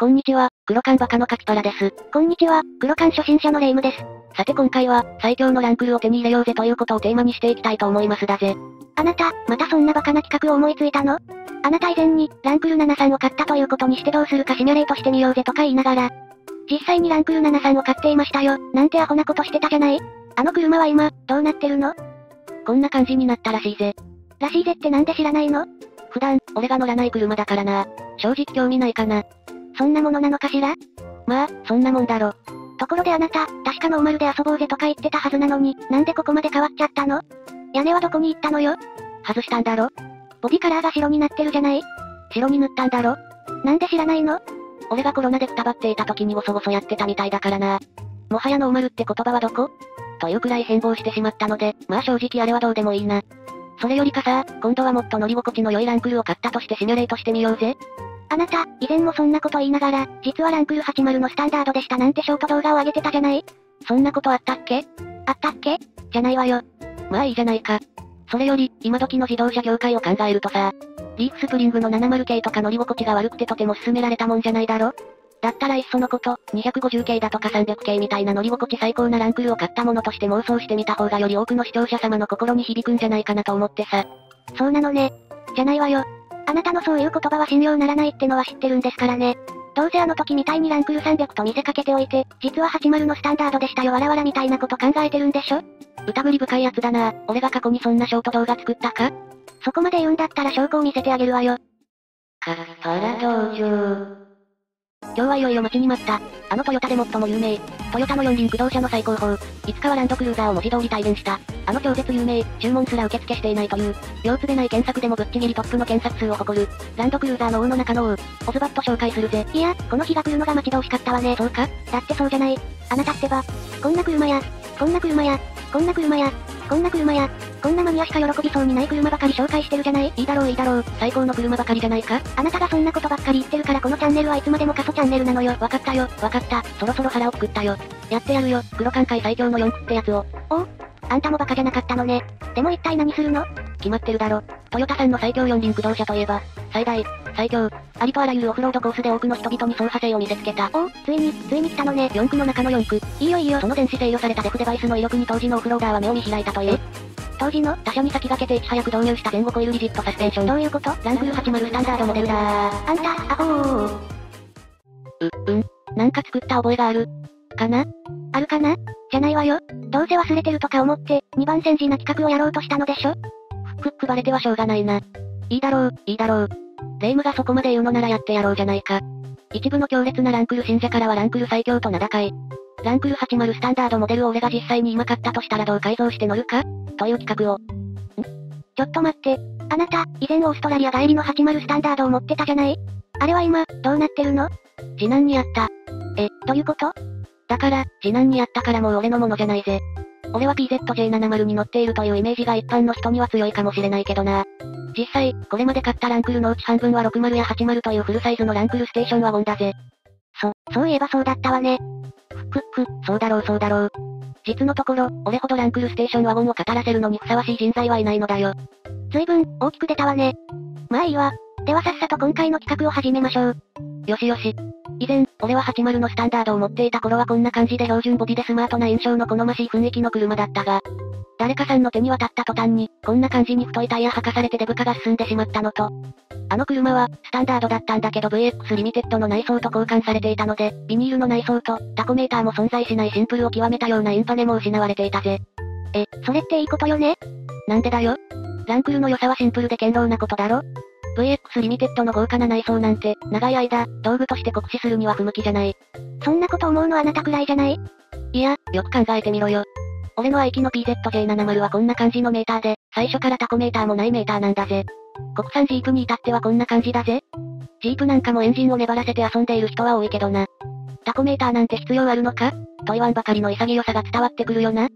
こんにちは、黒缶バカのカキパラです。こんにちは、黒缶初心者のレイムです。さて今回は、最強のランクルを手に入れようぜということをテーマにしていきたいと思いますだぜ。あなた、またそんなバカな企画を思いついたの？あなた以前に、ランクル73を買ったということにしてどうするかシミュレートしてみようぜとか言いながら、実際にランクル73を買っていましたよ、なんてアホなことしてたじゃないあの車は今、どうなってるの？こんな感じになったらしいぜ。らしいぜってなんで知らないの？普段、俺が乗らない車だからな。正直興味ないかな。そんなものなのかしら？まあ、そんなもんだろ。ところであなた、確かノーマルで遊ぼうぜとか言ってたはずなのに、なんでここまで変わっちゃったの？屋根はどこに行ったのよ？外したんだろ？ボディカラーが白になってるじゃない？白に塗ったんだろ？なんで知らないの？俺がコロナでくたばっていた時にごそごそやってたみたいだからな。もはやノーマルって言葉はどこ？というくらい変貌してしまったので、まあ正直あれはどうでもいいな。それよりかさ、今度はもっと乗り心地の良いランクルを買ったとしてシミュレートしてみようぜ。あなた、以前もそんなこと言いながら、実はランクル80のスタンダードでしたなんてショート動画を上げてたじゃない？そんなことあったっけ？あったっけ？じゃないわよ。まあいいじゃないか。それより、今時の自動車業界を考えるとさ、リーフスプリングの70系とか乗り心地が悪くてとても勧められたもんじゃないだろ？だったらいっそのこと、250系だとか300系みたいな乗り心地最高なランクルを買ったものとして妄想してみた方がより多くの視聴者様の心に響くんじゃないかなと思ってさ。そうなのね。じゃないわよ。あなたのそういう言葉は信用ならないってのは知ってるんですからね。どうせあの時みたいにランクル300と見せかけておいて、実は80のスタンダードでしたよわらわらみたいなこと考えてるんでしょ？疑り深いやつだな俺が過去にそんなショート動画作ったか？そこまで言うんだったら証拠を見せてあげるわよ。カパラ登場。今日はいよいよ待ちに待った。あのトヨタで最も有名。トヨタの四輪駆動車の最高峰。いつかはランドクルーザーを文字通り体現した。あの超絶有名、注文すら受付していないという。両つでない検索でもぶっちぎりトップの検索数を誇る。ランドクルーザーの王の中の王。オズバット紹介するぜ。いや、この日が来るのが待ち遠しかったわね。そうかだってそうじゃない。あなたってば、こんな車や、こんな車や、こんな車や、こんな車や、こんなマニアしか喜びそうにない車ばかり紹介してるじゃない？いいだろういいだろう。最高の車ばかりじゃないか？あなたがそんなことばっかり言ってるからこのチャンネルはいつまでも過疎チャンネルなのよ。わかったよ、わかった。そろそろ腹をくくったよ。やってやるよ、黒艦界最強の4区ってやつを。お？あんたもバカじゃなかったのね。でも一体何するの？決まってるだろ。トヨタさんの最強四輪駆動車といえば、最大、最強、ありとあらゆるオフロードコースで多くの人々に走破性を見せつけた。おついに、ついに来たのね。4区の中の4区。いいよいいよ。その電子制御されたデフデバイスの威力に当時のオフローダーは目を見開いたという。当時の？他社に先駆けていち早く導入した前後コイルリジットサスペンション。どういうこと？ランクル80スタンダードモデルだあんた、アホー。う、うん。なんか作った覚えがある。かな？あるかな？じゃないわよ。どうせ忘れてるとか思って、2番煎じな企画をやろうとしたのでしょ？ふっく、バレてはしょうがないな。いいだろう、いいだろう。レイムがそこまで言うのならやってやろうじゃないか。一部の強烈なランクル信者からはランクル最強と名高い。ランクル80スタンダードモデルを俺が実際に今買ったとしたらどう改造して乗るか？という企画を。ん？ちょっと待って。あなた、以前オーストラリア帰りの80スタンダードを持ってたじゃない？あれは今、どうなってるの？次男にやった。え、どういうこと？だから、次男にやったからもう俺のものじゃないぜ。俺は PZJ70 に乗っているというイメージが一般の人には強いかもしれないけどな。実際、これまで買ったランクルのうち半分は60や80というフルサイズのランクルステーションワゴンだぜ。そ、そういえばそうだったわね。ふっくっく、そうだろうそうだろう。実のところ、俺ほどランクルステーションワゴンを語らせるのにふさわしい人材はいないのだよ。随分、大きく出たわね。まあいいわ。ではさっさと今回の企画を始めましょう。よしよし。以前、俺は80のスタンダードを持っていた頃はこんな感じで標準ボディでスマートな印象の好ましい雰囲気の車だったが、誰かさんの手に渡った途端に、こんな感じに太いタイヤ履かされてデブ化が進んでしまったのと、あの車は、スタンダードだったんだけど VX リミテッドの内装と交換されていたので、ビニールの内装と、タコメーターも存在しないシンプルを極めたようなインパネも失われていたぜ。え、それっていいことよね？なんでだよ？ランクルの良さはシンプルで堅牢なことだろ？?VX リミテッドの豪華な内装なんて、長い間、道具として酷使するには不向きじゃない。そんなこと思うのあなたくらいじゃない？いや、よく考えてみろよ。俺の愛機の PZJ70 はこんな感じのメーターで、最初からタコメーターもないメーターなんだぜ。国産ジープに至ってはこんな感じだぜ。ジープなんかもエンジンを粘らせて遊んでいる人は多いけどな。タコメーターなんて必要あるのか？と言わんばかりの潔さが伝わってくるよな。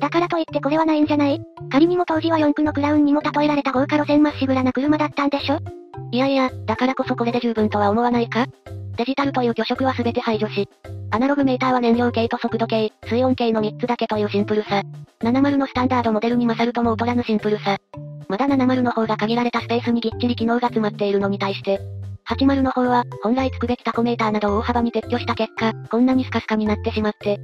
だからといってこれはないんじゃない？仮にも当時は4区のクラウンにも例えられた豪華路線まっしぐらな車だったんでしょ？いやいや、だからこそこれで十分とは思わないか？デジタルという虚色は全て排除し、アナログメーターは燃料系と速度系、水温系の3つだけというシンプルさ。70のスタンダードモデルに勝るとも劣らぬシンプルさ。まだ70の方が限られたスペースにぎっちり機能が詰まっているのに対して、80の方は、本来つくべきタコメーターなどを大幅に撤去した結果、こんなにスカスカになってしまって。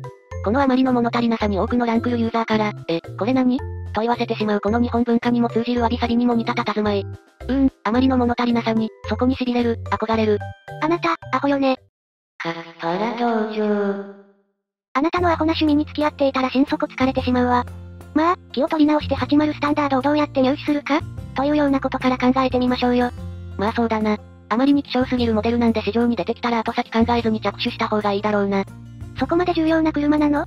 このあまりの物足りなさに多くのランクルユーザーから、え、これ何？と言わせてしまうこの日本文化にも通じるわびさびにも似た佇まい。うーん、あまりの物足りなさに、そこに痺れる、憧れる。あなた、アホよね。カスパラ登場。あなたのアホな趣味に付き合っていたら心底疲れてしまうわ。まあ、気を取り直して80スタンダードをどうやって入手するかというようなことから考えてみましょうよ。まあそうだな。あまりに希少すぎるモデルなんで市場に出てきたら後先考えずに着手した方がいいだろうな。そこまで重要な車なの？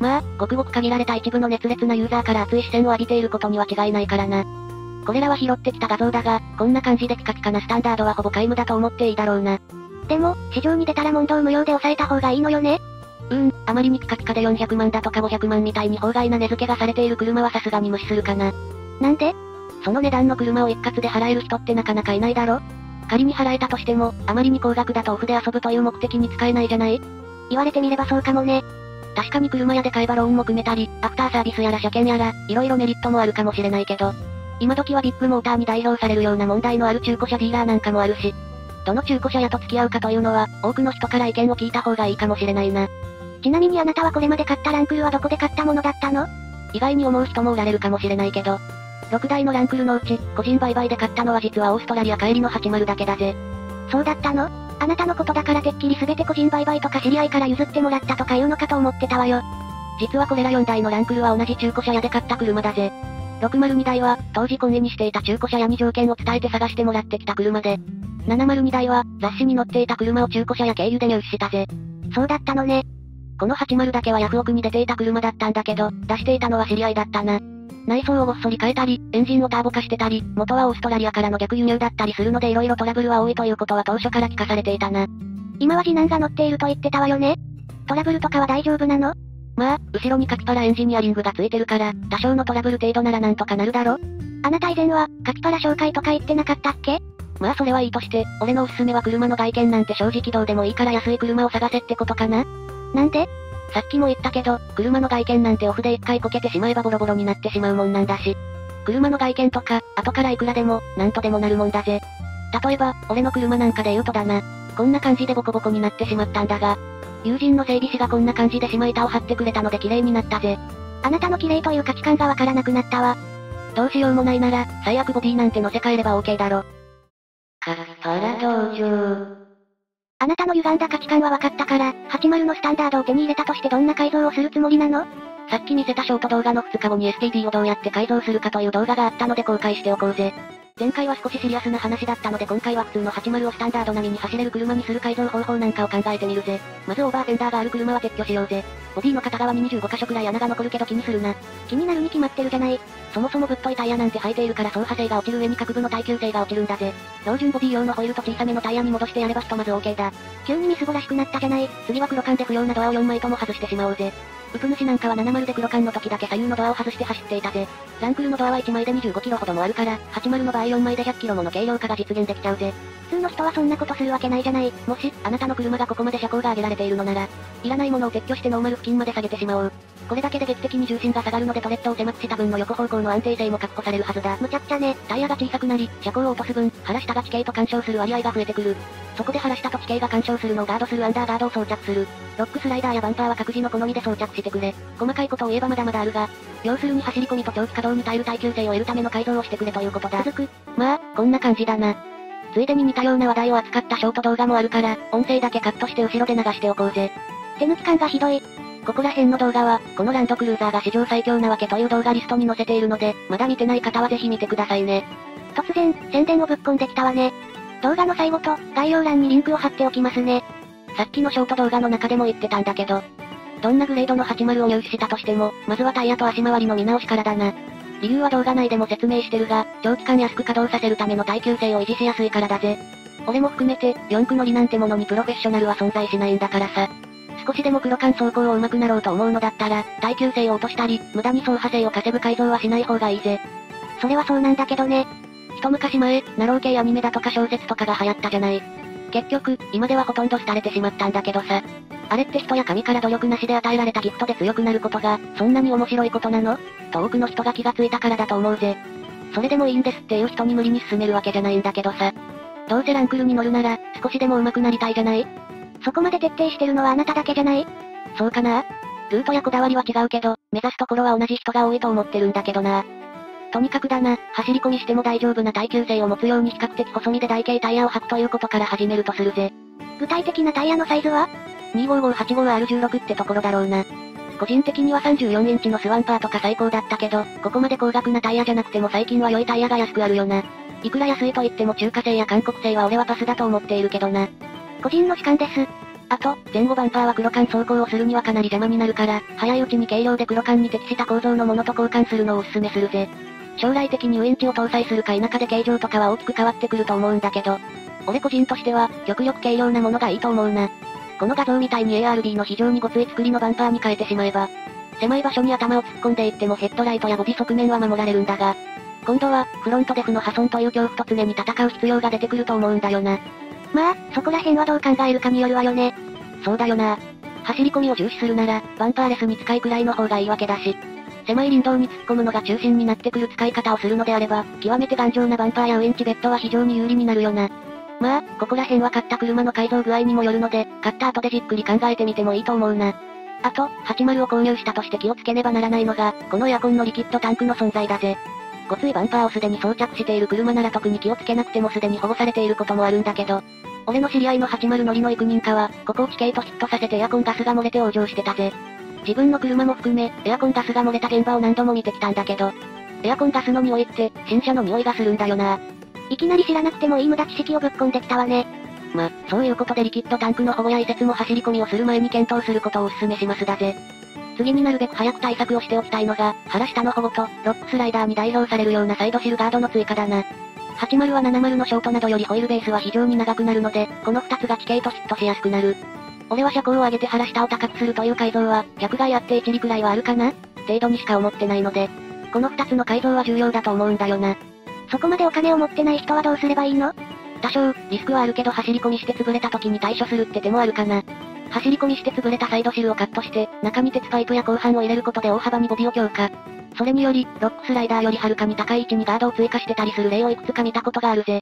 まあ、ごくごく限られた一部の熱烈なユーザーから熱い視線を浴びていることには違いないからな。これらは拾ってきた画像だが、こんな感じでピカピカなスタンダードはほぼ皆無だと思っていいだろうな。でも、市場に出たら問答無用で抑えた方がいいのよね？うーん、あまりにピカピカで400万だとか500万みたいに法外な値付けがされている車はさすがに無視するかな。なんで？その値段の車を一括で払える人ってなかなかいないだろ仮に払えたとしても、あまりに高額だとオフで遊ぶという目的に使えないじゃない？言われてみればそうかもね。確かに車屋で買えばローンも組めたり、アフターサービスやら車検やら、色々メリットもあるかもしれないけど、今時はビッグモーターに代表されるような問題のある中古車ディーラーなんかもあるし、どの中古車屋と付き合うかというのは、多くの人から意見を聞いた方がいいかもしれないな。ちなみにあなたはこれまで買ったランクルはどこで買ったものだったの？意外に思う人もおられるかもしれないけど、6台のランクルのうち、個人売買で買ったのは実はオーストラリア帰りの80だけだぜ。そうだったの？あなたのことだからてっきり全て個人売買とか知り合いから譲ってもらったとか言うのかと思ってたわよ。実はこれら4台のランクルは同じ中古車屋で買った車だぜ。602台は、当時婚姻にしていた中古車屋に条件を伝えて探してもらってきた車で、702台は、雑誌に載っていた車を中古車屋経由で入手したぜ。そうだったのね。この80だけはヤフオクに出ていた車だったんだけど、出していたのは知り合いだったな。内装をごっそり変えたり、エンジンをターボ化してたり、元はオーストラリアからの逆輸入だったりするので色々トラブルは多いということは当初から聞かされていたな。今は次男が乗っていると言ってたわよね。トラブルとかは大丈夫なの？まあ、後ろにカピパラエンジニアリングがついてるから、多少のトラブル程度ならなんとかなるだろ。あなた以前は、カピパラ紹介とか言ってなかったっけ？まあそれはいいとして、俺のおすすめは車の外見なんて正直どうでもいいから安い車を探せってことかな。なんで？さっきも言ったけど、車の外見なんてオフで一回こけてしまえばボロボロになってしまうもんなんだし。車の外見とか、後からいくらでも、なんとでもなるもんだぜ。例えば、俺の車なんかで言うとだな。こんな感じでボコボコになってしまったんだが、友人の整備士がこんな感じで島板を張ってくれたので綺麗になったぜ。あなたの綺麗という価値観がわからなくなったわ。どうしようもないなら、最悪ボディなんて乗せ替えれば OK だろ。カスパラ登場。あなたの歪んだ価値観は分かったから、80のスタンダードを手に入れたとしてどんな改造をするつもりなの？さっき見せたショート動画の2日後に STD をどうやって改造するかという動画があったので公開しておこうぜ。前回は少しシリアスな話だったので今回は普通の80をスタンダード並みに走れる車にする改造方法なんかを考えてみるぜ。まずオーバーフェンダーがある車は撤去しようぜ。ボディの片側に25箇所くらい穴が残るけど気にするな。気になるに決まってるじゃない。そもそもぶっといタイヤなんて履いているから走破性が落ちる上に各部の耐久性が落ちるんだぜ。標準ボディ用のホイールと小さめのタイヤに戻してやればひとまず OK だ。急にみすぼらしくなったじゃない。次は黒缶で不要なドアを4枚とも外してしまおうぜ。ウプ主なんかは70で黒缶の時だけ左右のドアを外して走っていたぜ。ランクルのドアは1枚で25キロほどもあるから、80の場合4枚で100キロもの軽量化が実現できちゃうぜ。普通の人はそんなことするわけないじゃない。もし、あなたの車がここまで車高が上げられているのなら、いらないものを撤去してノーマル付近まで下げてしまおう。これだけで劇的に重心が下がるのでトレッドを狭くした分の横方向の安定性も確保されるはずだ。むちゃくちゃね。タイヤが小さくなり、車高を落とす分、腹下が地形と干渉する割合が増えてくる。そこで腹下と地形が干渉するのをガードするアンダーガードを装着する。ロックスライダーやバンパーは各自の好みで装着してくれ。細かいことを言えばまだまだあるが、要するに走り込みと長期稼働に耐える耐久性を得るための改造をしてくれということだ。続く。まあ、こんな感じだな。ついでに似たような話題を扱ったショート動画もあるから、音声だけカットして後ろで流しておこうぜ。手抜き感がひどい。ここら辺の動画は、このランドクルーザーが史上最強なわけという動画リストに載せているので、まだ見てない方はぜひ見てくださいね。突然、宣伝をぶっ込んできたわね。動画の最後と、概要欄にリンクを貼っておきますね。さっきのショート動画の中でも言ってたんだけど、どんなグレードの80を入手したとしても、まずはタイヤと足回りの見直しからだな。理由は動画内でも説明してるが、長期間安く稼働させるための耐久性を維持しやすいからだぜ。俺も含めて、4区乗りなんてものにプロフェッショナルは存在しないんだからさ。少しでも黒缶走行を上手くなろうと思うのだったら、耐久性を落としたり、無駄に走破性を稼ぐ改造はしない方がいいぜ。それはそうなんだけどね。一昔前、ナロー系アニメだとか小説とかが流行ったじゃない。結局、今ではほとんど廃れてしまったんだけどさ。あれって人や神から努力なしで与えられたギフトで強くなることが、そんなに面白いことなの？と多くの人が気がついたからだと思うぜ。それでもいいんですっていう人に無理に進めるわけじゃないんだけどさ。どうせランクルに乗るなら、少しでも上手くなりたいじゃない？そこまで徹底してるのはあなただけじゃない？そうかなルートやこだわりは違うけど、目指すところは同じ人が多いと思ってるんだけどな。とにかくだな、走り込みしても大丈夫な耐久性を持つように比較的細身で台形タイヤを履くということから始めるとするぜ。具体的なタイヤのサイズは ?25585R16 ってところだろうな。個人的には34インチのスワンパーとか最高だったけど、ここまで高額なタイヤじゃなくても最近は良いタイヤが安くあるよな。いくら安いと言っても中華製や韓国製は俺はパスだと思っているけどな。個人の主観です。あと、前後バンパーは黒缶走行をするにはかなり邪魔になるから、早いうちに軽量で黒缶に適した構造のものと交換するのをお勧めするぜ。将来的にウエンチを搭載するか否かで形状とかは大きく変わってくると思うんだけど、俺個人としては、極力軽量なものがいいと思うな。この画像みたいに ARD の非常にごつい作りのバンパーに変えてしまえば、狭い場所に頭を突っ込んでいってもヘッドライトやボディ側面は守られるんだが、今度は、フロントデフの破損という恐怖と常に戦う必要が出てくると思うんだよな。まあ、そこら辺はどう考えるかによるわよね。そうだよな。走り込みを重視するなら、バンパーレスに使いくらいの方がいいわけだし。狭い林道に突っ込むのが中心になってくる使い方をするのであれば、極めて頑丈なバンパーやウエンチベッドは非常に有利になるよな。まあ、ここら辺は買った車の改造具合にもよるので、買った後でじっくり考えてみてもいいと思うな。あと、80を購入したとして気をつけねばならないのが、このエアコンのリキッドタンクの存在だぜ。ごついバンパーをすでに装着している車なら特に気をつけなくてもすでに保護されていることもあるんだけど、俺の知り合いの80乗りの幾人かは、ここを地形とヒットさせてエアコンガスが漏れて往生してたぜ。自分の車も含め、エアコンガスが漏れた現場を何度も見てきたんだけど、エアコンガスの匂いって、新車の匂いがするんだよな。いきなり知らなくてもいい無駄知識をぶっ込んできたわね。ま、そういうことでリキッドタンクの保護や移設も走り込みをする前に検討することをお勧めしますだぜ。次になるべく早く対策をしておきたいのが、腹下の保護と、ロックスライダーに代表されるようなサイドシルガードの追加だな。80は70のショートなどよりホイールベースは非常に長くなるので、この2つが地形とヒットしやすくなる。俺は車高を上げて腹下を高くするという改造は、逆外あって1里くらいはあるかな？程度にしか思ってないので、この2つの改造は重要だと思うんだよな。そこまでお金を持ってない人はどうすればいいの？多少、リスクはあるけど走り込みして潰れた時に対処するって手もあるかな。走り込みして潰れたサイドシルをカットして、中に鉄パイプや鋼板を入れることで大幅にボディを強化。それにより、ロックスライダーよりはるかに高い位置にガードを追加してたりする例をいくつか見たことがあるぜ。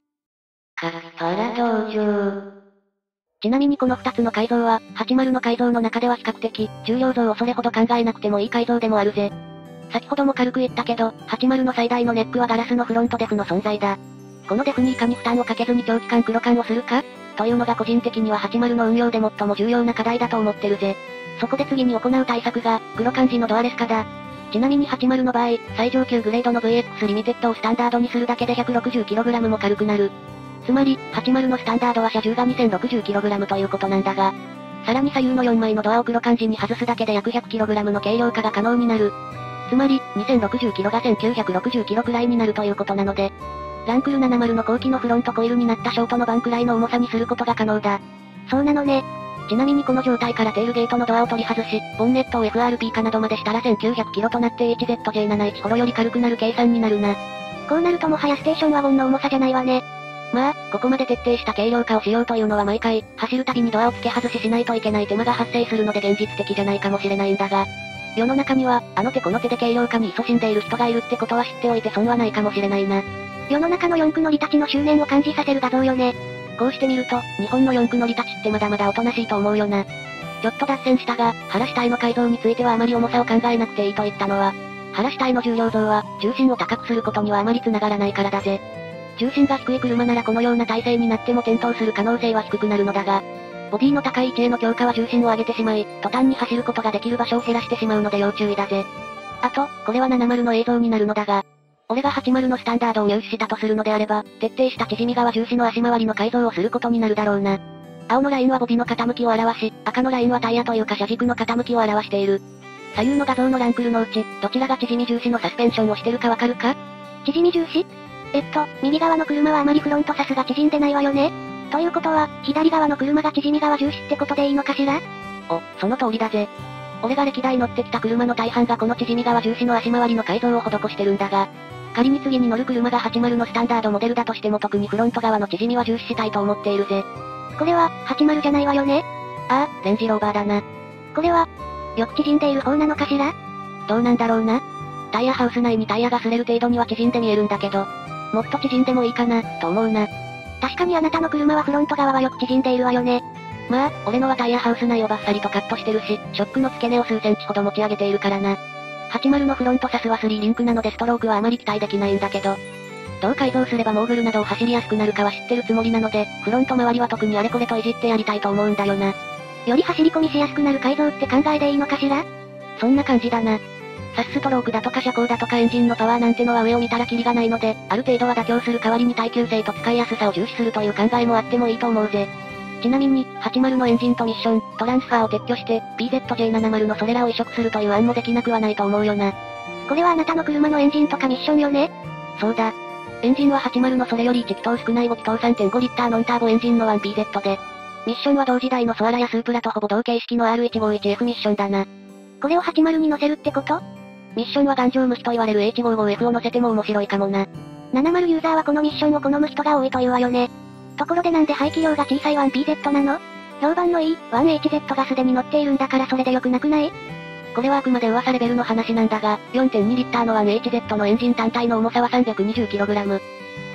カッパラ登場。ちなみにこの2つの改造は、80の改造の中では比較的、重量増をそれほど考えなくてもいい改造でもあるぜ。先ほども軽く言ったけど、80の最大のネックはガラスのフロントデフの存在だ。このデフにいかに負担をかけずに長期間黒缶をするか？というのが個人的には80の運用で最も重要な課題だと思ってるぜ。そこで次に行う対策が、黒漢字のドアレス化だ。ちなみに80の場合、最上級グレードの VX リミテッドをスタンダードにするだけで 160kg も軽くなる。つまり、80のスタンダードは車重が 2060kg ということなんだが、さらに左右の4枚のドアを黒漢字に外すだけで約 100kg の軽量化が可能になる。つまり、2060kg が 1960kg くらいになるということなので、ランクル70の後期のフロントコイルになったショートのバンくらいの重さにすることが可能だ。そうなのね。ちなみにこの状態からテールゲートのドアを取り外し、ボンネットを FRP 化などまでしたら 1900kg となって HZJ71 ホロより軽くなる計算になるな。こうなるともはやステーションワゴンの重さじゃないわね。まあ、ここまで徹底した軽量化をしようというのは毎回、走るたびにドアを付け外ししないといけない手間が発生するので現実的じゃないかもしれないんだが、世の中には、あの手この手で軽量化に勤しんでいる人がいるってことは知っておいて損はないかもしれないな。世の中の四駆乗りたちの執念を感じさせる画像よね。こうしてみると、日本の四駆乗りたちってまだまだおとなしいと思うよな。ちょっと脱線したが、腹下への改造についてはあまり重さを考えなくていいと言ったのは、腹下への重量増は、重心を高くすることにはあまり繋がらないからだぜ。重心が低い車ならこのような体勢になっても転倒する可能性は低くなるのだが、ボディの高い位置への強化は重心を上げてしまい、途端に走ることができる場所を減らしてしまうので要注意だぜ。あと、これは70の映像になるのだが、俺が80のスタンダードを入手したとするのであれば、徹底した縮み側重視の足回りの改造をすることになるだろうな。青のラインはボディの傾きを表し、赤のラインはタイヤというか車軸の傾きを表している。左右の画像のランクルのうち、どちらが縮み重視のサスペンションをしてるかわかるか？縮み重視？えっと、右側の車はあまりフロントサスが縮んでないわよねということは、左側の車が縮み側重視ってことでいいのかしら？お、その通りだぜ。俺が歴代乗ってきた車の大半がこの縮み側重視の足回りの改造を施してるんだが、仮に次に乗る車が80のスタンダードモデルだとしても特にフロント側の縮みは重視したいと思っているぜ。これは、80じゃないわよね？ああ、レンジローバーだな。これは、よく縮んでいる方なのかしら？どうなんだろうな。タイヤハウス内にタイヤが擦れる程度には縮んで見えるんだけど、もっと縮んでもいいかな、と思うな。確かにあなたの車はフロント側はよく縮んでいるわよね。まあ、俺のはタイヤハウス内をバッサリとカットしてるし、ショックの付け根を数センチほど持ち上げているからな。80のフロントサスは3リンクなのでストロークはあまり期待できないんだけど、どう改造すればモーグルなどを走りやすくなるかは知ってるつもりなので、フロント周りは特にあれこれといじってやりたいと思うんだよな。より走り込みしやすくなる改造って考えでいいのかしら？そんな感じだな。サスストロークだとか車高だとかエンジンのパワーなんてのは上を見たらキリがないので、ある程度は妥協する代わりに耐久性と使いやすさを重視するという考えもあってもいいと思うぜ。ちなみに、80のエンジンとミッション、トランスファーを撤去して、PZJ70 のそれらを移植するという案もできなくはないと思うよな。これはあなたの車のエンジンとかミッションよねそうだ。エンジンは80のそれより1気筒少ない5気筒3.5リッターノンターボエンジンの 1PZ で、ミッションは同時代のソアラやスープラとほぼ同形式の R151F ミッションだな。これを80に乗せるってこと？ミッションは頑丈虫と言われる H55F を乗せても面白いかもな。70ユーザーはこのミッションを好む人が多いというわよね。ところでなんで排気量が小さい 1PZ なの？評判のいい 1HZ がすでに乗っているんだからそれでよくなくない？これはあくまで噂レベルの話なんだが、4.2リッターの 1HZ のエンジン単体の重さは 320kg。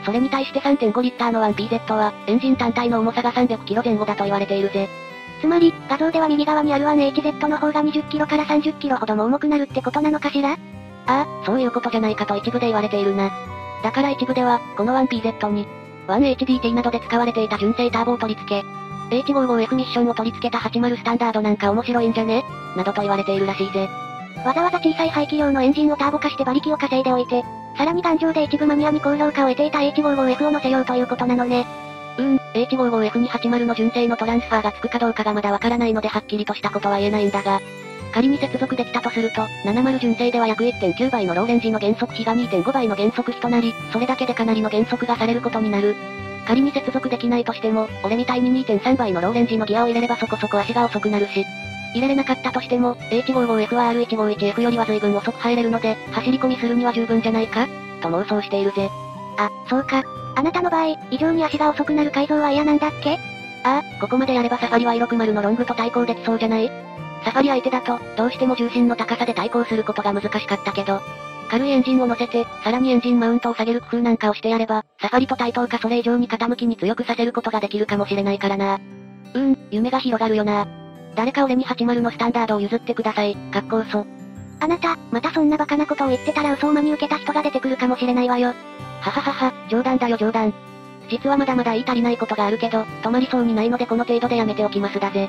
それに対して3.5リッターの 1PZ は、エンジン単体の重さが 300kg 前後だと言われているぜ。つまり、画像では右側にある 1HZ の方が 20kg から 30kg ほども重くなるってことなのかしら？ああ、そういうことじゃないかと一部で言われているな。だから一部では、この 1PZ に、1HDT などで使われていた純正ターボを取り付け、H55F ミッションを取り付けた80スタンダードなんか面白いんじゃね？などと言われているらしいぜ。わざわざ小さい排気量のエンジンをターボ化して馬力を稼いでおいて、さらに頑丈で一部マニアに高評価を得ていた H55F を乗せようということなのね。うん、H55F に80の純正のトランスファーがつくかどうかがまだわからないのではっきりとしたことは言えないんだが、仮に接続できたとすると、70純正では約1.9倍のローレンジの減速比が2.5倍の減速比となり、それだけでかなりの減速がされることになる。仮に接続できないとしても、俺みたいに2.3倍のローレンジのギアを入れればそこそこ足が遅くなるし、入れれなかったとしても、H55FR151F よりは随分遅く入れるので、走り込みするには十分じゃないかと妄想しているぜ。あ、そうか。あなたの場合、異常に足が遅くなる改造は嫌なんだっけ？ああ、ここまでやればサファリは60のロングと対抗できそうじゃない？サファリ相手だと、どうしても重心の高さで対抗することが難しかったけど、軽いエンジンを乗せて、さらにエンジンマウントを下げる工夫なんかをしてやれば、サファリと対等かそれ以上に傾きに強くさせることができるかもしれないからな。うーん、夢が広がるよな。誰か俺に80のスタンダードを譲ってください、かっこ嘘。あなた、またそんなバカなことを言ってたら嘘を真に受けた人が出てくるかもしれないわよ。はははは、冗談だよ冗談。実はまだまだ言い足りないことがあるけど、止まりそうにないのでこの程度でやめておきますだぜ。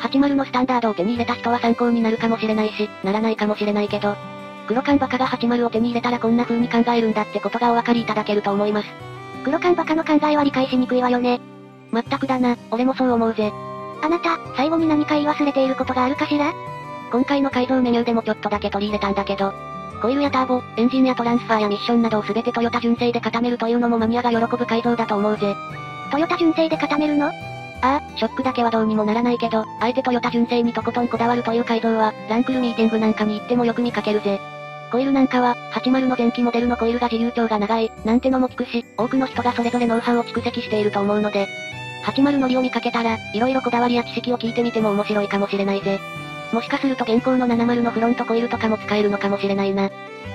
80のスタンダードを手に入れた人は参考になるかもしれないし、ならないかもしれないけど、黒缶バカが80を手に入れたらこんな風に考えるんだってことがお分かりいただけると思います。黒缶バカの考えは理解しにくいわよね。まったくだな、俺もそう思うぜ。あなた、最後に何か言い忘れていることがあるかしら？今回の改造メニューでもちょっとだけ取り入れたんだけど、コイルやターボ、エンジンやトランスファーやミッションなどを全てトヨタ純正で固めるというのもマニアが喜ぶ改造だと思うぜ。トヨタ純正で固めるの？ああ、ショックだけはどうにもならないけど、あえてトヨタ純正にとことんこだわるという改造は、ランクルミーティングなんかに行ってもよく見かけるぜ。コイルなんかは、80の前期モデルのコイルが自由帳が長い、なんてのも聞くし、多くの人がそれぞれノウハウを蓄積していると思うので、80乗りを見かけたら、色々こだわりや知識を聞いてみても面白いかもしれないぜ。もしかすると現行の70のフロントコイルとかも使えるのかもしれないな。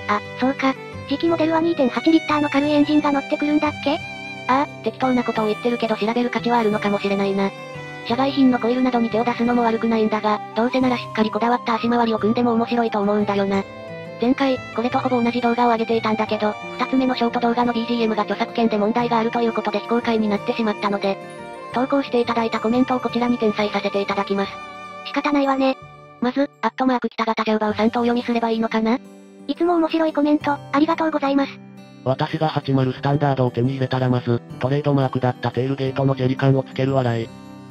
あ、そうか。次期モデルは2.8リッターの軽いエンジンが乗ってくるんだっけ？ああ、適当なことを言ってるけど調べる価値はあるのかもしれないな。社外品のコイルなどに手を出すのも悪くないんだが、どうせならしっかりこだわった足回りを組んでも面白いと思うんだよな。前回、これとほぼ同じ動画を上げていたんだけど、二つ目のショート動画の BGM が著作権で問題があるということで非公開になってしまったので、投稿していただいたコメントをこちらに転載させていただきます。仕方ないわね。まず、アットマーク北型ジャウバウさんとお読みすればいいのかないつも面白いコメント、ありがとうございます。私が80スタンダードを手に入れたらまず、トレードマークだったテールゲートのジェリカンをつける笑い。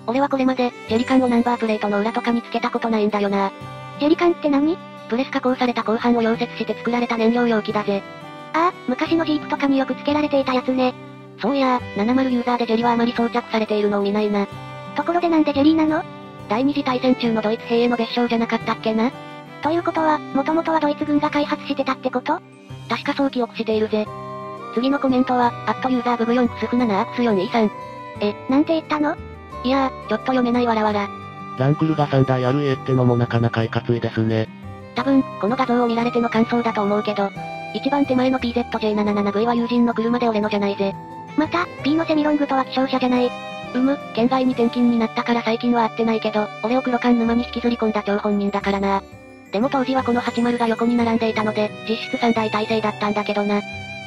俺はこれまで、ジェリカンをナンバープレートの裏とかにつけたことないんだよな。ジェリカンって何？プレス加工された後半を溶接して作られた燃料容器だぜ。ああ、昔のジープとかによくつけられていたやつね。そういや70ユーザーでジェリはあまり装着されているのを見ないな。ところでなんでジェリーなの？第二次大戦中のドイツ兵への別称じゃなかったっけな？ということは、もともとはドイツ軍が開発してたってこと？確かそう記憶しているぜ。次のコメントは、アットユーザーブブ4クスフ7アクス 4E3。え、なんて言ったの？いやー、ちょっと読めないわらわら。ランクルが3台ある A ってのもなかなかいかついですね。多分、この画像を見られての感想だと思うけど、一番手前の PZJ77V は友人の車で俺のじゃないぜ。また、B のセミロングとは希少者じゃない。うむ、県外に転勤になったから最近は会ってないけど、俺を黒缶沼に引きずり込んだ張本人だからな。でも当時はこの80が横に並んでいたので、実質3台体制だったんだけどな。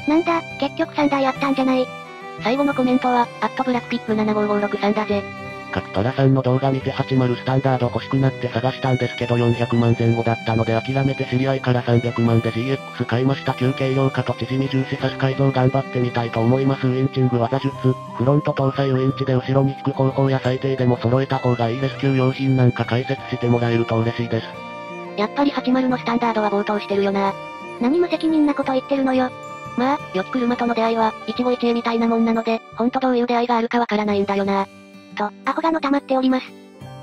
なんだ、結局3台あったんじゃない最後のコメントは、アットブラックピック75563だぜ。カプトラさんの動画見て80スタンダード欲しくなって探したんですけど400万前後だったので諦めて知り合いから300万で GX 買いました休憩量化と縮み重視差し改造頑張ってみたいと思いますウィンチング技術、フロント搭載ウィンチで後ろに引く方法や最低でも揃えた方がいいレスキュー用品なんか解説してもらえると嬉しいです。やっぱり80のスタンダードは冒頭してるよな。何無責任なこと言ってるのよ。まあ、良き車との出会いは、一期一会みたいなもんなので、ほんとどういう出会いがあるかわからないんだよな。と、アホがの溜まっております。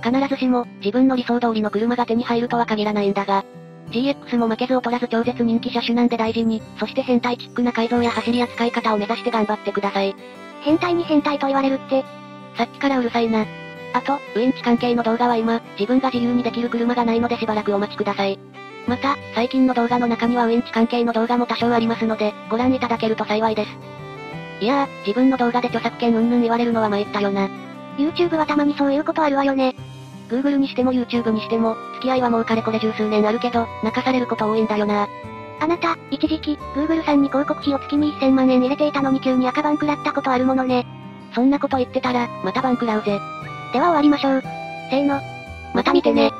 必ずしも、自分の理想通りの車が手に入るとは限らないんだが、GX も負けず劣らず超絶人気車種なんで大事に、そして変態チックな改造や走りや使い方を目指して頑張ってください。変態に変態と言われるって。さっきからうるさいな。あと、ウインチ関係の動画は今、自分が自由にできる車がないのでしばらくお待ちください。また、最近の動画の中にはウインチ関係の動画も多少ありますので、ご覧いただけると幸いです。いやー、自分の動画で著作権うんぬん言われるのは参ったよな。YouTube はたまにそういうことあるわよね。Google にしても YouTube にしても、付き合いはもうかれこれ十数年あるけど、泣かされること多いんだよな。あなた、一時期、Google さんに広告費を月に1000万円入れていたのに急に赤番食らったことあるものね。そんなこと言ってたら、また番食らうぜ。では終わりましょう。せーの。また見てね。